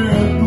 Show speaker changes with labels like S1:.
S1: world